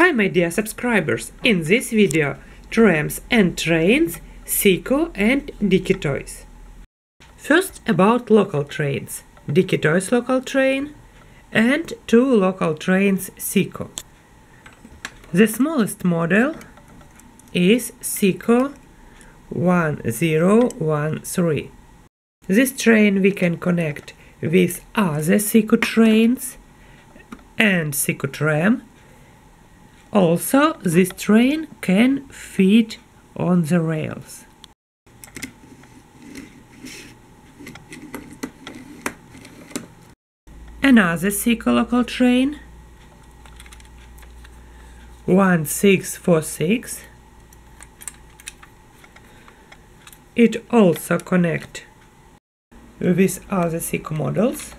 Hi my dear subscribers, in this video trams and trains, Siku and Dickie Toys. First about local trains, Dickie Toys local train and two local trains Siku. The smallest model is Siku 1013. This train we can connect with other Siku trains and Siku tram also, this train can fit on the rails. Another Siku local train 1646 It also connect with other Siku models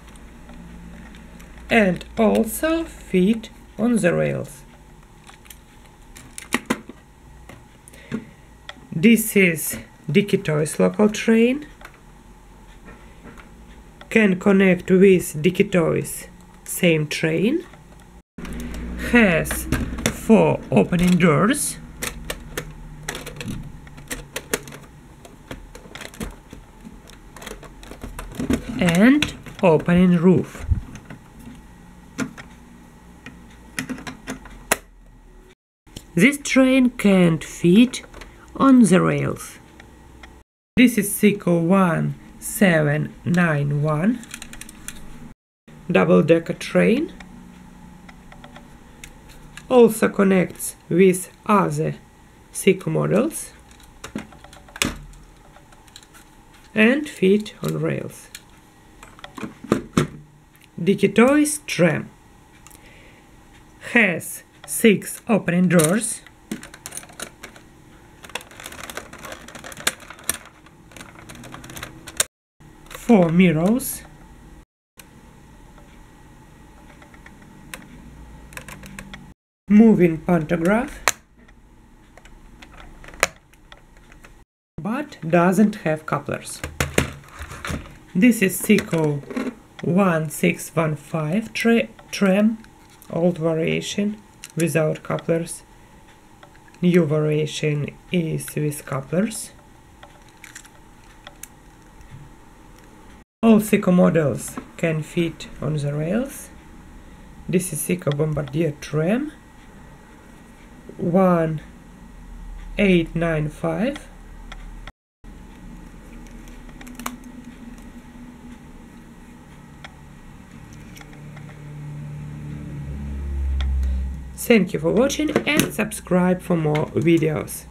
and also fit on the rails. This is Dickie Toys local train. Can connect with Dickie Toys same train. Has four opening doors. And opening roof. This train can't fit on the rails. This is Siku 1791 double-decker train. Also connects with other Siku models and fit on rails. Dickie Toys tram has six opening doors four mirrors moving pantograph but doesn't have couplers. This is Siku 1615 tra tram, old variation without couplers. New variation is with couplers. All Siku models can fit on the rails. This is Siku Bombardier tram 1895 Thank you for watching and subscribe for more videos.